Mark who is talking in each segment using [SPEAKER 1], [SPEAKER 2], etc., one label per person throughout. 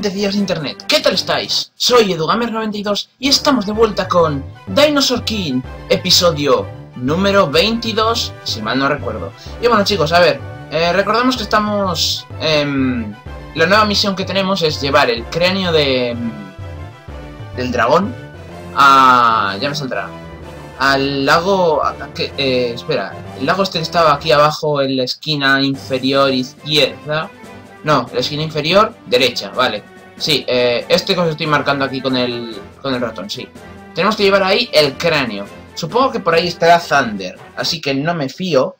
[SPEAKER 1] Gentecillas de internet, ¿qué tal estáis? Soy EduGamer92 y estamos de vuelta con Dinosaur King, episodio número 22, si mal no recuerdo. Y bueno chicos, a ver, eh, recordemos que estamos... Eh, la nueva misión que tenemos es llevar el cráneo de... del dragón a... ya me saldrá. Al lago... que, eh, espera, el lago este que estaba aquí abajo en la esquina inferior izquierda no, la esquina inferior, derecha, vale. Sí, eh, este que os estoy marcando aquí con el, con el ratón, sí. Tenemos que llevar ahí el cráneo. Supongo que por ahí estará Thunder, así que no me fío.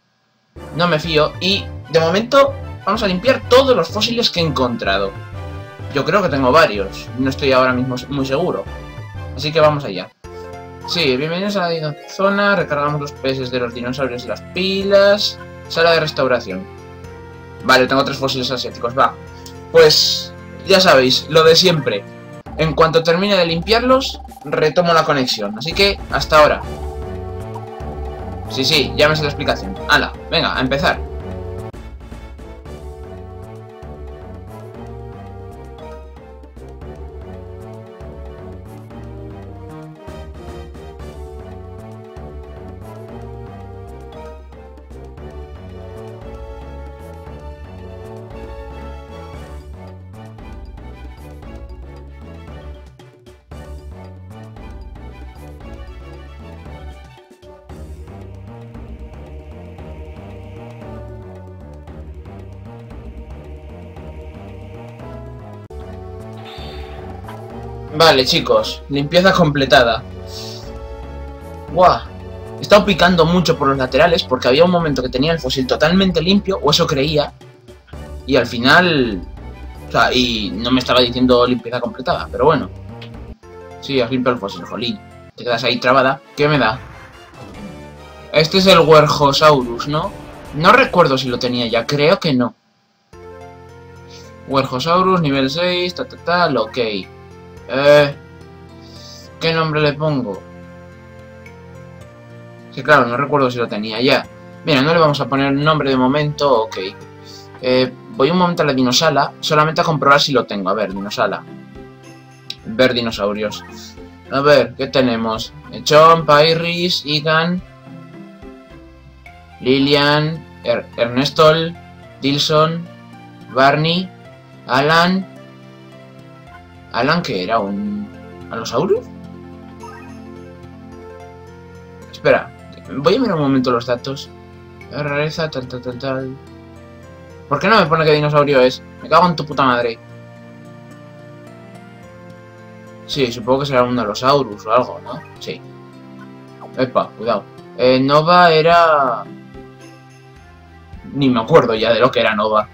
[SPEAKER 1] No me fío. Y, de momento, vamos a limpiar todos los fósiles que he encontrado. Yo creo que tengo varios, no estoy ahora mismo muy seguro. Así que vamos allá. Sí, bienvenidos a la zona, recargamos los peces de los dinosaurios y las pilas. Sala de restauración. Vale, tengo tres fósiles asiáticos, va. Pues, ya sabéis, lo de siempre. En cuanto termine de limpiarlos, retomo la conexión. Así que, hasta ahora. Sí, sí, ya me sé la explicación. Hala, venga, a empezar. Vale, chicos, limpieza completada. Buah, he estado picando mucho por los laterales porque había un momento que tenía el fósil totalmente limpio, o eso creía, y al final... O sea, y no me estaba diciendo limpieza completada, pero bueno. Sí, has limpiado el fósil, jolín. Te quedas ahí trabada. ¿Qué me da? Este es el Werchosaurus, ¿no? No recuerdo si lo tenía ya, creo que no. Werchosaurus, nivel 6, ta ta tal, ok. Eh, ¿Qué nombre le pongo? Sí, claro, no recuerdo si lo tenía ya. Mira, no le vamos a poner nombre de momento, ok. Eh, voy un momento a la dinosala, solamente a comprobar si lo tengo. A ver, dinosala. Ver dinosaurios. A ver, ¿qué tenemos? Echon, Pyrris, Igan, Lilian, er Ernestol, Dilson, Barney, Alan, ¿Alan que era? ¿Un alosaurio? Espera, voy a mirar un momento los datos. Rareza, tal, tal, tal, tal. ¿Por qué no me pone qué dinosaurio es? Me cago en tu puta madre. Sí, supongo que será un Allosaurus o algo, ¿no? Sí. Epa, cuidado. Eh, Nova era... Ni me acuerdo ya de lo que era Nova.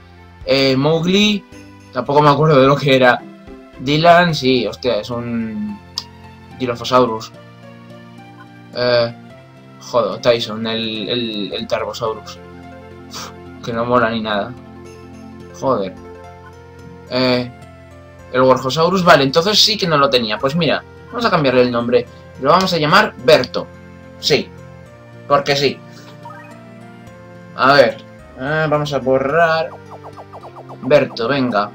[SPEAKER 1] Eh, Mowgli... Tampoco me acuerdo de lo que era. Dylan, sí, hostia, es un Dilophosaurus. Eh, joder, Tyson, el, el, el Tarbosaurus. que no mola ni nada. Joder. Eh, el Warhosaurus, vale, entonces sí que no lo tenía. Pues mira, vamos a cambiarle el nombre. Lo vamos a llamar Berto. Sí, porque sí. A ver, eh, vamos a borrar. Berto, venga.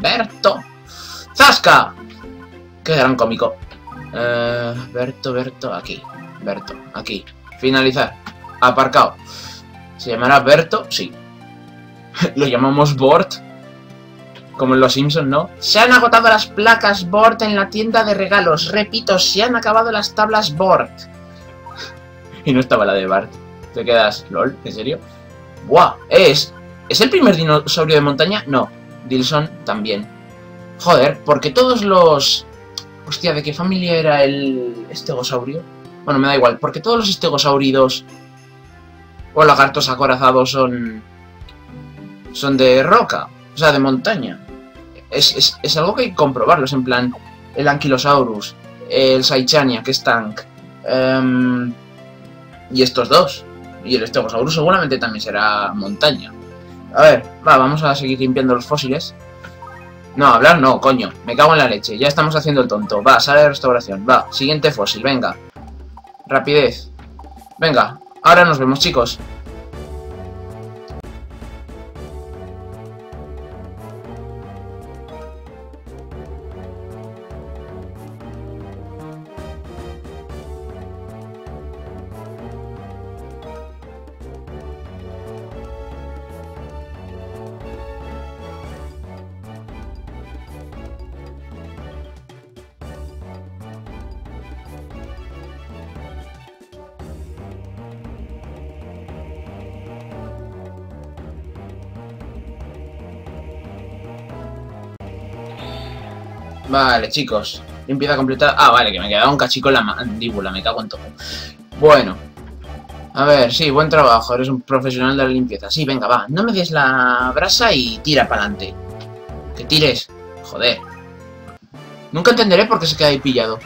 [SPEAKER 1] Berto. ¡Zasca! Qué gran cómico. Eh, Berto, Berto, aquí. Berto, aquí. Finalizar. Aparcado. ¿Se llamará Berto? Sí. Lo llamamos Bort. Como en Los Simpsons, ¿no? Se han agotado las placas Bort en la tienda de regalos. Repito, se han acabado las tablas Bort. y no estaba la de Bart. Te quedas, lol, ¿en serio? ¡Buah! ¿Es, ¿Es el primer dinosaurio de montaña? No. Dilson también. Joder, porque todos los... Hostia, ¿de qué familia era el estegosaurio? Bueno, me da igual, porque todos los estegosauridos o lagartos acorazados son... son de roca, o sea, de montaña. Es, es, algo que hay que comprobarlos, en plan, el Ankylosaurus, el Saichania, que es tank, em, y estos dos. Y el Stegosaurus seguramente también será montaña. A ver, va, vamos a seguir limpiando los fósiles. No, hablar no, coño. Me cago en la leche. Ya estamos haciendo el tonto. Va, sala de restauración. Va, siguiente fósil, venga. Rapidez. Venga, ahora nos vemos, chicos. Vale, chicos. Limpieza completa. Ah, vale, que me quedaba un cachico en la mandíbula. Me cago en todo. Bueno. A ver, sí, buen trabajo. Eres un profesional de la limpieza. Sí, venga, va. No me des la brasa y tira para adelante. Que tires. Joder. Nunca entenderé por qué se queda ahí pillado.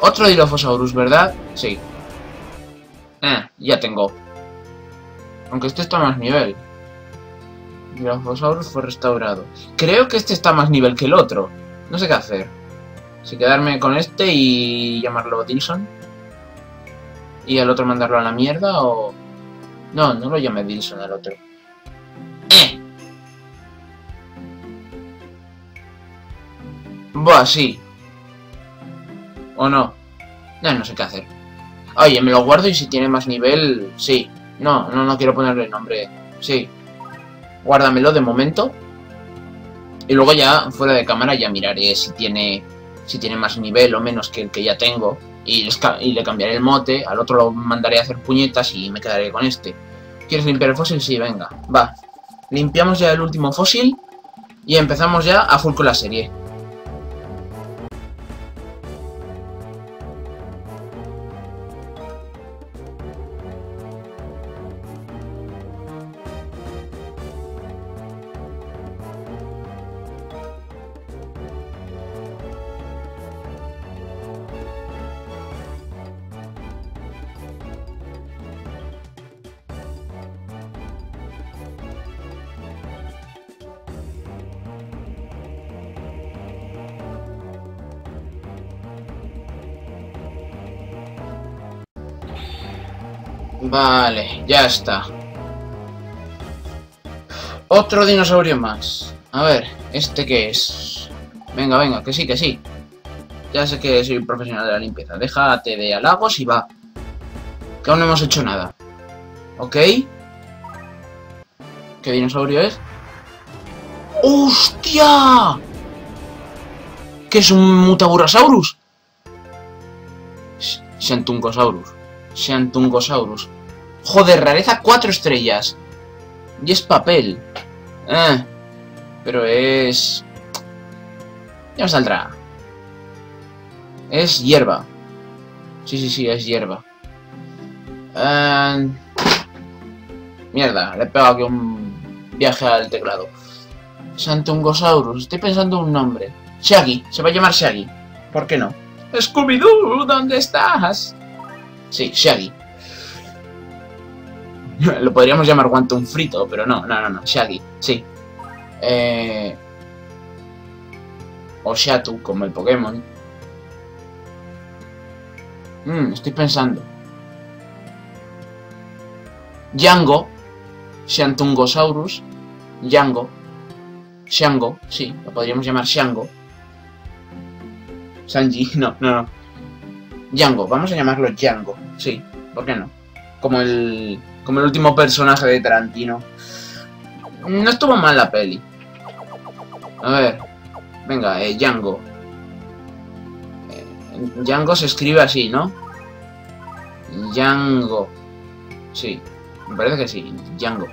[SPEAKER 1] Otro Dilophosaurus, ¿verdad? Sí. Eh, ya tengo. Aunque este está a más nivel. Dilophosaurus fue restaurado. Creo que este está a más nivel que el otro. No sé qué hacer. Si quedarme con este y llamarlo Dilson. Y al otro mandarlo a la mierda o... No, no lo llame Dilson al otro. ¡Eh! Buah, sí. ¿O no? No, no sé qué hacer. Oye, me lo guardo y si tiene más nivel, sí. No, no, no quiero ponerle nombre. Sí. Guárdamelo de momento. Y luego ya, fuera de cámara, ya miraré si tiene, si tiene más nivel o menos que el que ya tengo. Y, y le cambiaré el mote, al otro lo mandaré a hacer puñetas y me quedaré con este. ¿Quieres limpiar el fósil? Sí, venga, va. Limpiamos ya el último fósil y empezamos ya a full con la serie. Vale, ya está. Otro dinosaurio más. A ver, ¿este qué es? Venga, venga, que sí, que sí. Ya sé que soy un profesional de la limpieza. Déjate de halagos y va. Que aún no hemos hecho nada. ¿Ok? ¿Qué dinosaurio es? ¡Hostia! ¿Qué es un Mutaburrasaurus? Xantungosaurus. Xantungosaurus. Joder, rareza 4 estrellas. Y es papel. Eh, pero es... Ya me saldrá. Es hierba. Sí, sí, sí, es hierba. Eh, mierda, le he pegado aquí un viaje al teclado. Santungosaurus, estoy pensando un nombre. Shaggy, se va a llamar Shaggy. ¿Por qué no? Scooby-Doo, ¿dónde estás? Sí, Shaggy. Lo podríamos llamar Quantum Frito, pero no, no, no, no. Shaggy, sí. Eh... O Shatu, como el Pokémon. Mmm, estoy pensando. Django. Shantungosaurus. Django. Shango, sí, lo podríamos llamar Shango. Sanji, no, no, no. Django, vamos a llamarlo Django, sí, ¿por qué no? Como el, como el último personaje de Tarantino. No estuvo mal la peli. A ver, venga, eh, Django. Eh, Django se escribe así, ¿no? Django. Sí, me parece que sí, Django.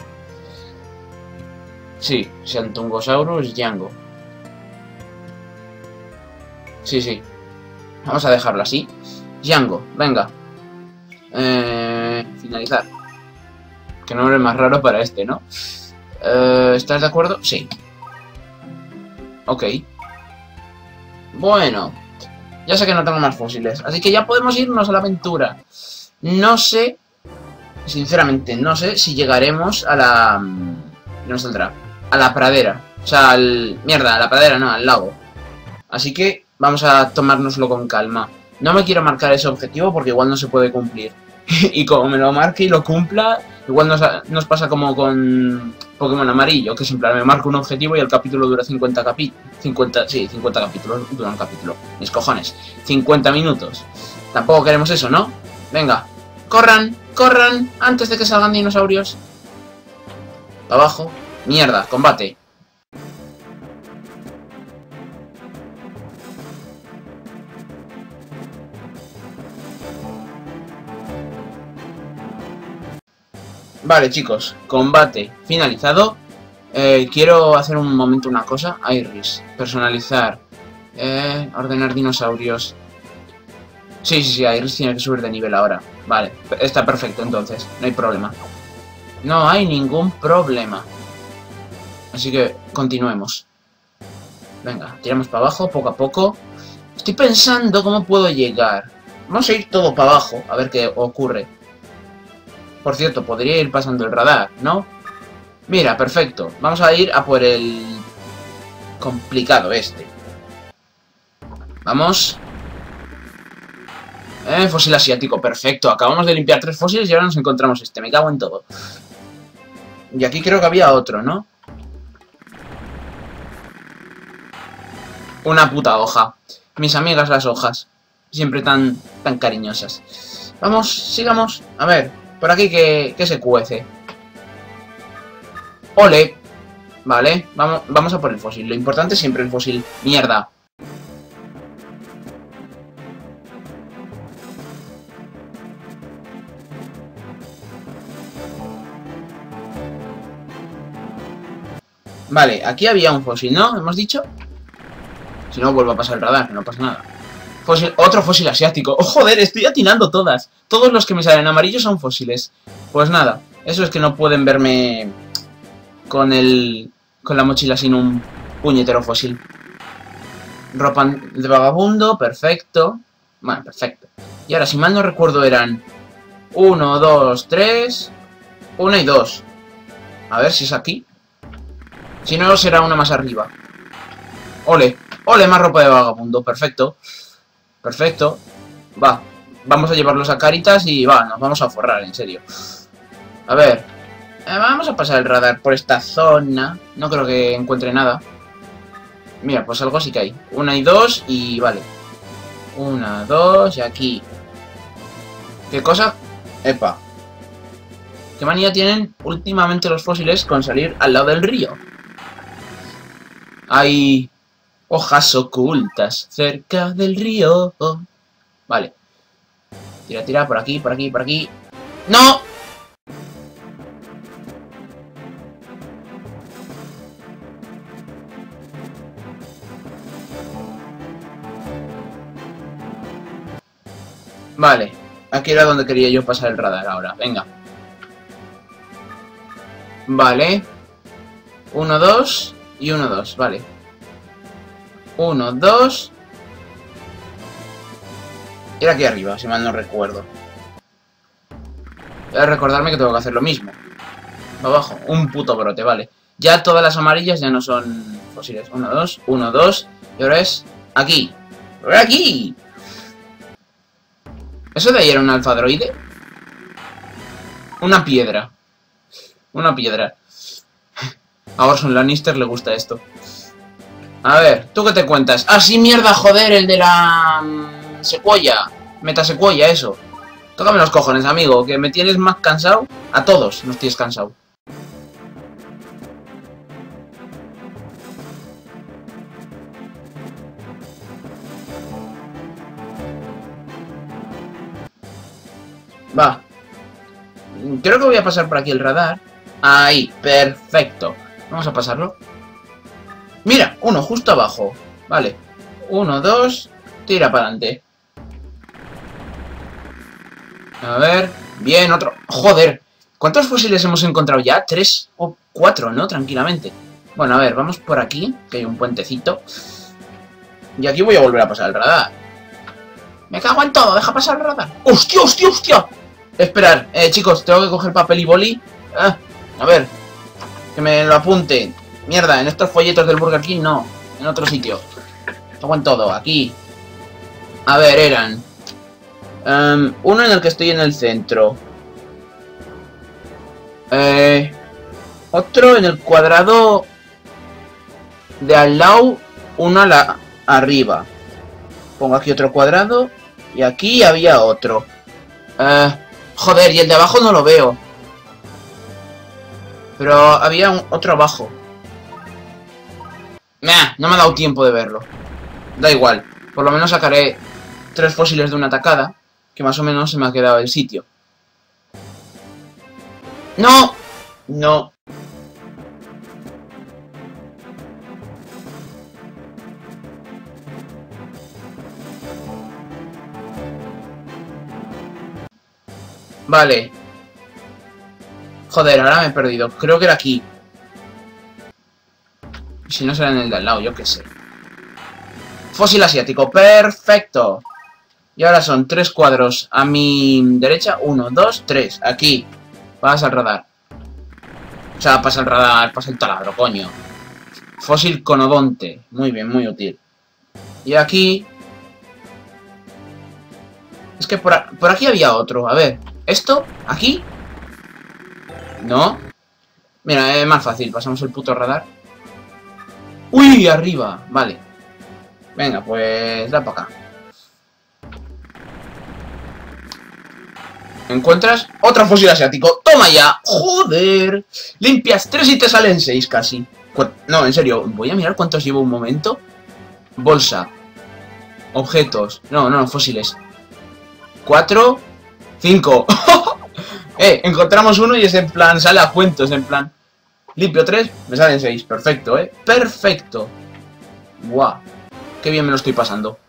[SPEAKER 1] Sí, Santungosaurus Django. Sí, sí. Vamos a dejarlo así. Django, venga. Eh, finalizar. Qué nombre más raro para este, ¿no? Eh, ¿Estás de acuerdo? Sí. Ok. Bueno. Ya sé que no tengo más fósiles. Así que ya podemos irnos a la aventura. No sé... Sinceramente, no sé si llegaremos a la... No saldrá. A la pradera. O sea, al... Mierda, a la pradera, no, al lago. Así que vamos a tomárnoslo con calma. No me quiero marcar ese objetivo porque igual no se puede cumplir. y como me lo marque y lo cumpla, igual nos, pasa como con Pokémon amarillo, que siempre me marco un objetivo y el capítulo dura 50 capítulos. 50, sí, 50 capítulos, dura un capítulo. Mis cojones. 50 minutos. Tampoco queremos eso, ¿no? Venga, corran, corran, antes de que salgan dinosaurios. Abajo. Mierda, combate. Vale, chicos, combate finalizado. Eh, quiero hacer un momento una cosa. Iris, personalizar. Eh, ordenar dinosaurios. Sí, sí, sí, Iris tiene que subir de nivel ahora. Vale, está perfecto entonces, no hay problema. No hay ningún problema. Así que continuemos. Venga, tiramos para abajo, poco a poco. Estoy pensando cómo puedo llegar. Vamos a ir todo para abajo, a ver qué ocurre. Por cierto, podría ir pasando el radar, ¿no? Mira, perfecto. Vamos a ir a por el... Complicado este. Vamos. Eh, fósil asiático, perfecto. Acabamos de limpiar tres fósiles y ahora nos encontramos este. Me cago en todo. Y aquí creo que había otro, ¿no? Una puta hoja. Mis amigas las hojas. Siempre tan, tan cariñosas. Vamos, sigamos. A ver, por aquí que, que se cuece. Ole. Vale, vamos, vamos a por el fósil. Lo importante es siempre el fósil. Mierda. Vale, aquí había un fósil, ¿no? ¿Hemos dicho? Si no, vuelvo a pasar el radar, no pasa nada. Fósil, otro fósil asiático. ¡Oh, joder! Estoy atinando todas. Todos los que me salen amarillos son fósiles. Pues nada, eso es que no pueden verme con el... con la mochila sin un puñetero fósil. Ropa de vagabundo, perfecto. Bueno, perfecto. Y ahora, si mal no recuerdo, eran... 1, 2, 3... 1 y 2. A ver si es aquí. Si no, será una más arriba. Ole. Ole, más ropa de vagabundo. Perfecto. Perfecto. Va. Vamos a llevarlos a Caritas y va, nos vamos a forrar, en serio. A ver. Eh, vamos a pasar el radar por esta zona. No creo que encuentre nada. Mira, pues algo sí que hay. Una y dos y vale. Una, dos y aquí. ¿Qué cosa? Epa. ¿Qué manía tienen últimamente los fósiles con salir al lado del río? Hay hojas ocultas cerca del río. Vale. Tira, tira, por aquí, por aquí, por aquí. ¡No! Vale. Aquí era donde quería yo pasar el radar ahora. Venga. Vale. Uno, dos. Y 1, 2, vale. 1, 2. Era aquí arriba, si mal no recuerdo. Voy a recordarme que tengo que hacer lo mismo. Abajo, un puto brote, vale. Ya todas las amarillas ya no son fósiles. 1, 2, 1, 2. Y ahora es aquí. ¡Ahora aquí! ¿Eso de ahí era un alfa droide? Una piedra. Una piedra. A Orson Lannister le gusta esto. A ver, ¿tú qué te cuentas? ¡Ah, sí, mierda, joder! El de la... Mm, secuoya. Metasecuoya, eso. Tócame los cojones, amigo, que me tienes más cansado. A todos nos tienes cansado. Va. Creo que voy a pasar por aquí el radar. Ahí, perfecto. Vamos a pasarlo. Mira, uno justo abajo. Vale. Uno, dos. Tira para adelante. A ver. Bien, otro. Joder. ¿Cuántos fósiles hemos encontrado ya? Tres o cuatro, ¿no? Tranquilamente. Bueno, a ver, vamos por aquí, que hay un puentecito. Y aquí voy a volver a pasar el radar. Me cago en todo, deja pasar el radar. ¡Hostia, hostia, hostia! Esperar, eh, chicos, tengo que coger papel y boli. Ah, a ver, que me lo apunte. Mierda, en estos folletos del Burger King no. En otro sitio. Todo en todo, aquí. A ver, eran... Em, uno en el que estoy en el centro. Eh, otro en el cuadrado de al lado, uno a la arriba. Pongo aquí otro cuadrado y aquí había otro. Eh, joder, y el de abajo no lo veo. Pero había otro abajo. Nah, no me ha dado tiempo de verlo. Da igual. Por lo menos sacaré tres fósiles de una atacada. Que más o menos se me ha quedado el sitio. ¡No! No. Vale. Joder, ahora me he perdido. Creo que era aquí. Si no será en el de al lado, yo qué sé. Fósil asiático. Perfecto. Y ahora son tres cuadros. A mi derecha, uno, dos, tres. Aquí. Pasa el radar. O sea, pasa el radar, pasa el taladro, coño. Fósil conodonte. Muy bien, muy útil. Y aquí... Es que por, por aquí había otro. A ver. ¿Esto? ¿Aquí? ¿No? Mira, es más fácil. Pasamos el puto radar. ¡Uy! Arriba. Vale. Venga, pues... Da para acá. Encuentras otro fósil asiático. ¡Toma ya! ¡Joder! Limpias tres y te salen seis casi. No, en serio. Voy a mirar cuántos llevo un momento. Bolsa. Objetos. No, no, fósiles. Cuatro. Cinco. eh, encontramos uno y es en plan, sale a cuentos, en plan. Limpio tres, me salen seis. Perfecto, eh. Perfecto. Buah. Qué bien me lo estoy pasando.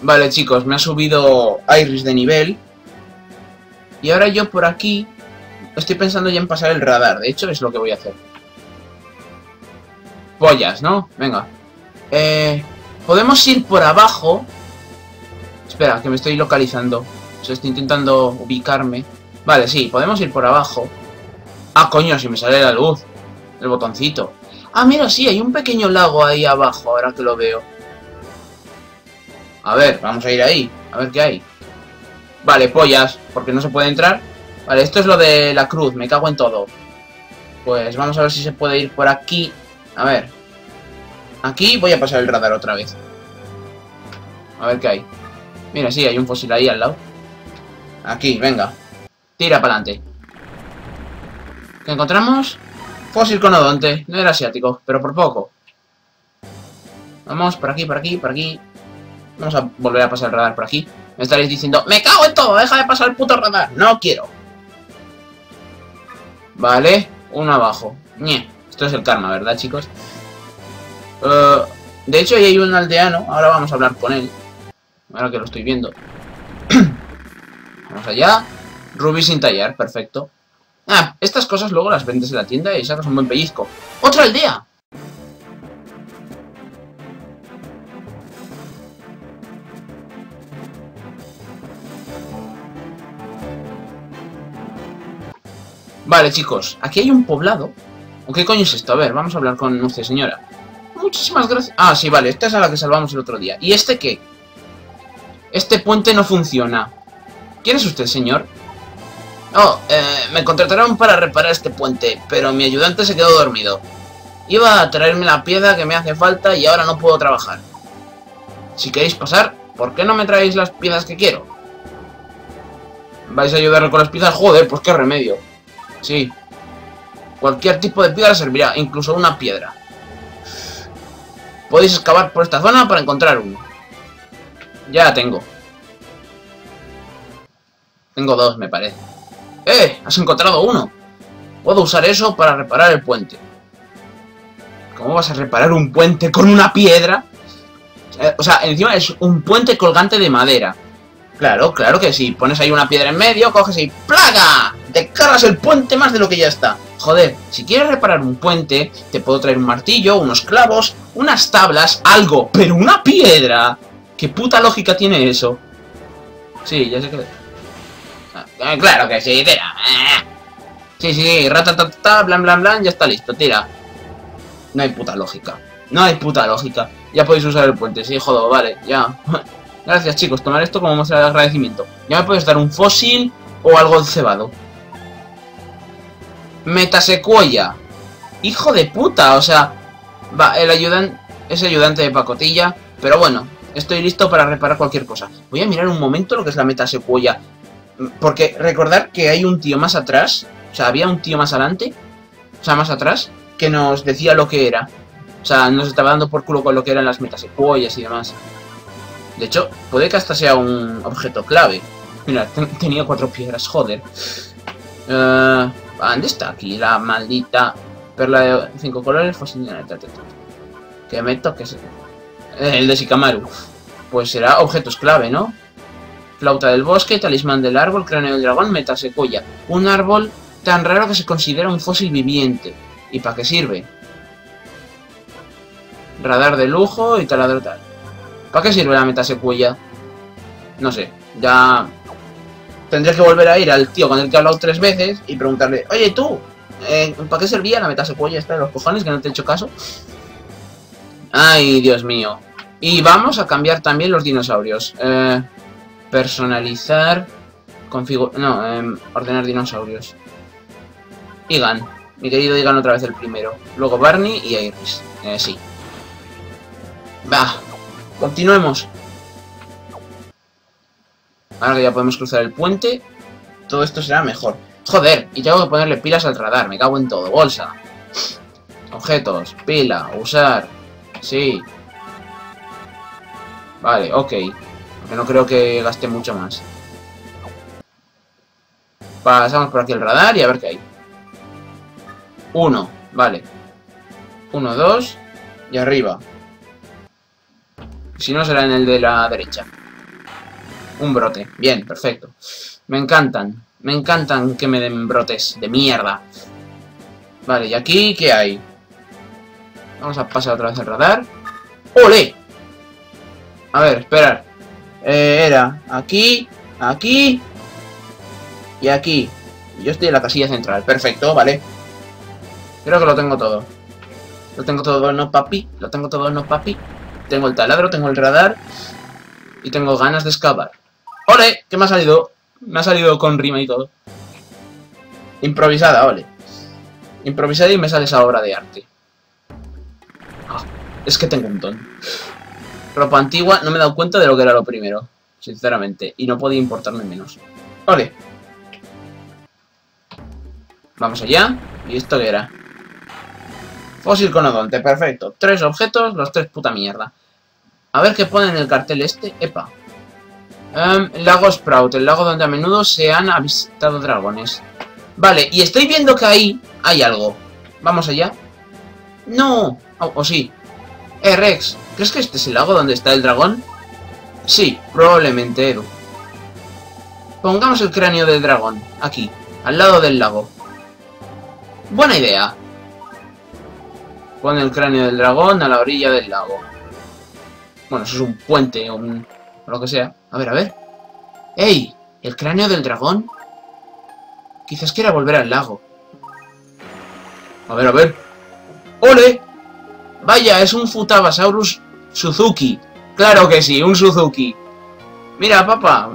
[SPEAKER 1] Vale, chicos, me ha subido Iris de nivel. Y ahora yo por aquí estoy pensando ya en pasar el radar. De hecho, es lo que voy a hacer. Pollas, ¿no? Venga. Eh, podemos ir por abajo. Espera, que me estoy localizando. O sea, estoy intentando ubicarme. Vale, sí, podemos ir por abajo. Ah, coño, si me sale la luz. El botoncito. Ah, mira, sí, hay un pequeño lago ahí abajo, ahora que lo veo. A ver, vamos a ir ahí. A ver qué hay. Vale, pollas, porque no se puede entrar. Vale, esto es lo de la cruz, me cago en todo. Pues vamos a ver si se puede ir por aquí. A ver. Aquí voy a pasar el radar otra vez. A ver qué hay. Mira, sí, hay un fósil ahí al lado. Aquí, venga. Tira para adelante. ¿Qué encontramos? Fósil con odonte. No era asiático, pero por poco. Vamos, por aquí, por aquí, por aquí. Vamos a volver a pasar el radar por aquí. Me estaréis diciendo, ¡me cago en todo! ¡Deja de pasar el puto radar! ¡No quiero! Vale, uno abajo. Esto es el karma, ¿verdad, chicos? Uh, de hecho, ahí hay un aldeano. Ahora vamos a hablar con él. Ahora que lo estoy viendo. vamos allá. Ruby sin tallar, perfecto. Ah, estas cosas luego las vendes en la tienda y sacas un buen pellizco. ¡Otra aldea! Vale, chicos, aquí hay un poblado. ¿O qué coño es esto? A ver, vamos a hablar con usted, señora. Muchísimas gracias. Ah, sí, vale, esta es a la que salvamos el otro día. ¿Y este qué? Este puente no funciona. ¿Quién es usted, señor? Oh, eh, me contrataron para reparar este puente, pero mi ayudante se quedó dormido. Iba a traerme la piedra que me hace falta y ahora no puedo trabajar. Si queréis pasar, ¿por qué no me traéis las piezas que quiero? ¿Vais a ayudarle con las piezas? Joder, pues qué remedio. Sí. Cualquier tipo de piedra servirá, incluso una piedra. Podéis excavar por esta zona para encontrar uno. Ya la tengo. Tengo dos, me parece. ¡Eh! Has encontrado uno. Puedo usar eso para reparar el puente. ¿Cómo vas a reparar un puente con una piedra? Eh, o sea, encima es un puente colgante de madera. Claro, claro que sí. Pones ahí una piedra en medio, coges y ¡plaga! Te el puente más de lo que ya está. Joder, si quieres reparar un puente, te puedo traer un martillo, unos clavos, unas tablas, algo. Pero una piedra. ¿Qué puta lógica tiene eso? Sí, ya sé que... Ah, claro que sí, tira. Sí, sí, sí, ratatata, blan, blan, blan, ya está listo, tira. No hay puta lógica. No hay puta lógica. Ya podéis usar el puente, sí, jodo, vale, ya. Gracias, chicos. Tomar esto como muestra de agradecimiento. Ya me puedes dar un fósil o algo cebado. Metasecuoya. Hijo de puta, o sea... Va, el ayudante... Es ayudante de pacotilla. Pero bueno, estoy listo para reparar cualquier cosa. Voy a mirar un momento lo que es la metasecuoya. Porque recordar que hay un tío más atrás. O sea, había un tío más adelante. O sea, más atrás. Que nos decía lo que era. O sea, nos estaba dando por culo con lo que eran las metasecuoyas y demás. De hecho, puede que hasta sea un objeto clave. Mira, tenía cuatro piedras, joder. Uh, ¿Dónde está aquí la maldita Perla de cinco colores, fósil de Que me toques. El de Shikamaru. Pues será objetos clave, ¿no? Flauta del bosque, talismán del árbol, cráneo del dragón, metasecuoya. Un árbol tan raro que se considera un fósil viviente. ¿Y para qué sirve? Radar de lujo y taladro tal. ¿Para qué sirve la metasecuoya? No sé, ya... Tendré que volver a ir al tío con el que he hablado tres veces y preguntarle, oye tú, eh, ¿para qué servía la metasecuoya esta de los cojones que no te he hecho caso? Ay, Dios mío. Y vamos a cambiar también los dinosaurios. Eh, personalizar... Configurar... No, eh, ordenar dinosaurios. Igan. Mi querido Igan otra vez el primero. Luego Barney y Iris. Eh, sí. Va. Continuemos. Ahora que ya podemos cruzar el puente, todo esto será mejor. Joder, y tengo que ponerle pilas al radar, me cago en todo. Bolsa. Objetos, pila, usar. Sí. Vale, ok. Porque no creo que gaste mucho más. Pasamos por aquí el radar y a ver qué hay. Uno, vale. Uno, dos. Y arriba. Si no, será en el de la derecha. Un brote. Bien, perfecto. Me encantan. Me encantan que me den brotes de mierda. Vale, ¿y aquí qué hay? Vamos a pasar otra vez el radar. ¡Ole! A ver, esperar. Eh, era aquí, aquí y aquí. Yo estoy en la casilla central. Perfecto, vale. Creo que lo tengo todo. Lo tengo todo, no papi. Lo tengo todo, no papi. Tengo el taladro, tengo el radar. Y tengo ganas de excavar. ¡Ole! ¿Qué me ha salido? Me ha salido con rima y todo. Improvisada, ole. Improvisada y me sale esa obra de arte. Ah, es que tengo un don. Ropa antigua, no me he dado cuenta de lo que era lo primero. Sinceramente. Y no podía importarme menos. Ole. Vamos allá. ¿Y esto qué era? Fósil conodonte, perfecto. Tres objetos, los tres puta mierda. A ver qué pone en el cartel este. Epa. Um, lago Sprout, el lago donde a menudo se han avistado dragones. Vale, y estoy viendo que ahí hay algo. ¿Vamos allá? No. o sí. Eh, Rex, ¿crees que este es el lago donde está el dragón? Sí, probablemente, Edu. Pongamos el cráneo del dragón, aquí, al lado del lago. Buena idea. Pon el cráneo del dragón a la orilla del lago. Bueno, eso es un puente un, o lo que sea. A ver, a ver. ¡Ey! ¿El cráneo del dragón? Quizás quiera volver al lago. A ver, a ver. ¡Ole! Vaya, es un Futabasaurus Suzuki. Claro que sí, un Suzuki. Mira, papá,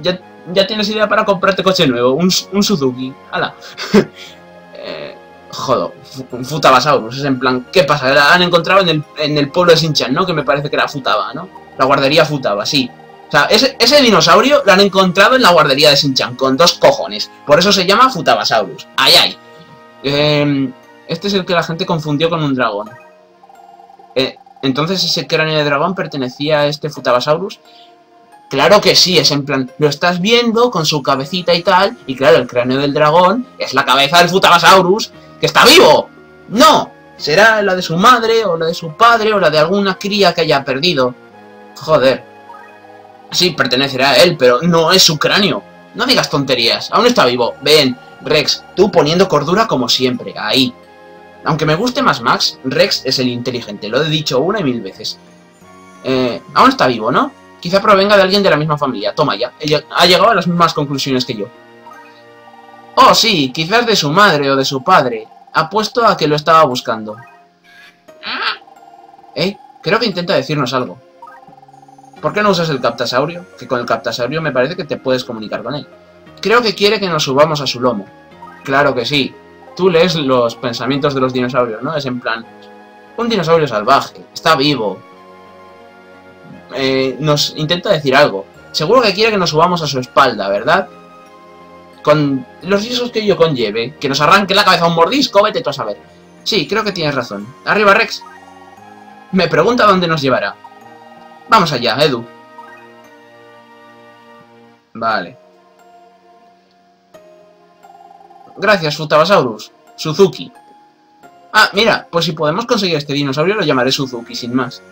[SPEAKER 1] ya, ya tienes idea para comprarte coche nuevo, un, un Suzuki. ¡Hala! eh, joder, un Futabasaurus, es en plan, ¿qué pasa? La han encontrado en el, en el pueblo de Sinchan, ¿no? Que me parece que era Futaba, ¿no? La guardería Futaba, sí. O sea, ese, dinosaurio lo han encontrado en la guardería de Sinchan, con dos cojones. Por eso se llama Futabasaurus. ¡Ay, ay! Eh, este es el que la gente confundió con un dragón. Eh, entonces, ¿ese cráneo de dragón pertenecía a este Futabasaurus? Claro que sí, es en plan, lo estás viendo con su cabecita y tal, y claro, el cráneo del dragón es la cabeza del Futabasaurus que está vivo. No, será la de su madre, o la de su padre, o la de alguna cría que haya perdido. Joder. Sí, pertenecerá a él, pero no es su cráneo. No digas tonterías, aún está vivo. Ven, Rex, tú poniendo cordura como siempre, ahí. Aunque me guste más Max, Rex es el inteligente, lo he dicho una y mil veces. Eh, aún está vivo, ¿no? Quizá provenga de alguien de la misma familia. Toma ya, ella ha llegado a las mismas conclusiones que yo. Oh, sí, quizás de su madre o de su padre. Apuesto a que lo estaba buscando. Eh, creo que intenta decirnos algo. ¿Por qué no usas el captasaurio? Que con el captasaurio me parece que te puedes comunicar con él. Creo que quiere que nos subamos a su lomo. Claro que sí, tú lees los pensamientos de los dinosaurios, ¿no? Es en plan, un dinosaurio salvaje, está vivo, eh, nos intenta decir algo. Seguro que quiere que nos subamos a su espalda, ¿verdad? Con los riesgos que ello conlleve, que nos arranque la cabeza un mordisco, vete tú a saber. Sí, creo que tienes razón. Arriba, Rex. Me pregunta dónde nos llevará. Vamos allá, Edu. Vale. Gracias, Futabasaurus. Suzuki. Ah, mira, pues si podemos conseguir este dinosaurio lo llamaré Suzuki, sin más.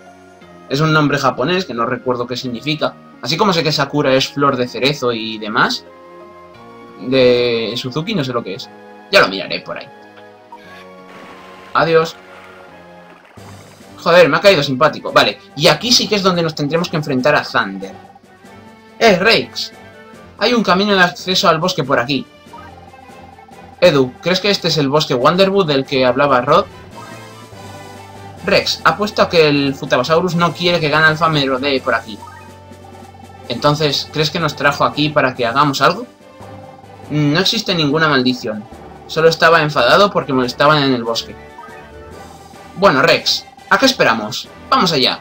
[SPEAKER 1] Es un nombre japonés que no recuerdo qué significa. Así como sé que Sakura es flor de cerezo y demás. De Suzuki no sé lo que es. Ya lo miraré por ahí. Adiós. Joder, me ha caído simpático. Vale, y aquí sí que es donde nos tendremos que enfrentar a Thunder. ¡Eh, Rex! Hay un camino de acceso al bosque por aquí. Edu, ¿crees que este es el bosque Wonderwood del que hablaba Rod? Rex, apuesto a que el Futabasaurus no quiere que gane Alfa de por aquí. Entonces, ¿crees que nos trajo aquí para que hagamos algo? No existe ninguna maldición. Solo estaba enfadado porque molestaban en el bosque. Bueno, Rex, ¿a qué esperamos? Vamos allá.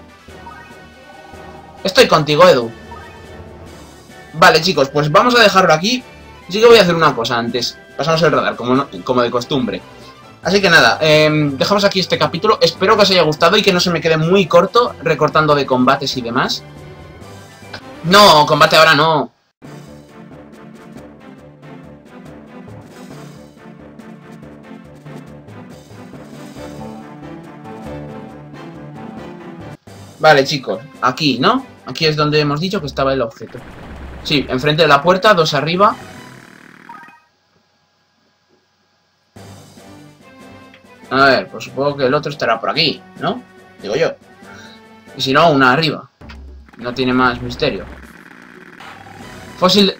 [SPEAKER 1] Estoy contigo, Edu. Vale, chicos, pues vamos a dejarlo aquí. Sí que voy a hacer una cosa antes. Pasamos el radar, como, de costumbre. Así que nada, em, dejamos aquí este capítulo. Espero que os haya gustado y que no se me quede muy corto recortando de combates y demás. No, combate ahora no. Vale, chicos, aquí, ¿no? Aquí es donde hemos dicho que estaba el objeto. Sí, enfrente de la puerta, dos arriba. A ver, pues supongo que el otro estará por aquí, ¿no? Digo yo. Y si no, una arriba. No tiene más misterio. Fósil...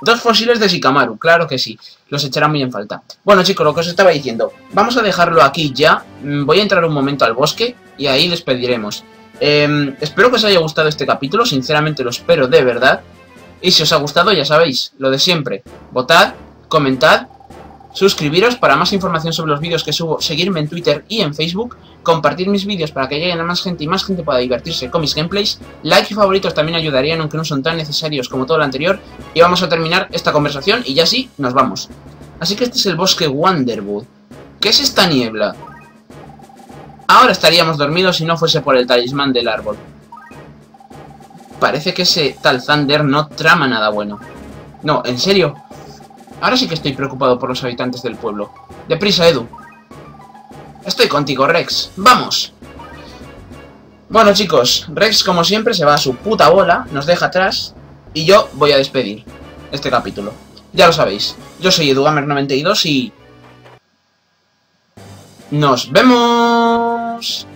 [SPEAKER 1] Dos fósiles de Shikamaru, claro que sí. Los echará muy en falta. Bueno, chicos, lo que os estaba diciendo. Vamos a dejarlo aquí ya. Mm, voy a entrar un momento al bosque y ahí despediremos. Eh, espero que os haya gustado este capítulo. Sinceramente lo espero de verdad. Y si os ha gustado, ya sabéis, lo de siempre. Votad, comentad Suscribiros para más información sobre los vídeos que subo, seguirme en Twitter y en Facebook, compartir mis vídeos para que lleguen a más gente y más gente pueda divertirse con mis gameplays, like y favoritos también ayudarían aunque no son tan necesarios como todo lo anterior, y vamos a terminar esta conversación y ya sí, nos vamos. Así que este es el bosque Wonderwood. ¿Qué es esta niebla? Ahora estaríamos dormidos si no fuese por el talismán del árbol. Parece que ese tal Thunder no trama nada bueno. No, en serio, Ahora sí que estoy preocupado por los habitantes del pueblo. Deprisa, Edu. Estoy contigo, Rex. ¡Vamos! Bueno, chicos, Rex, como siempre, se va a su puta bola, nos deja atrás, y yo voy a despedir este capítulo. Ya lo sabéis, yo soy EduGamer92 y... ¡Nos vemos!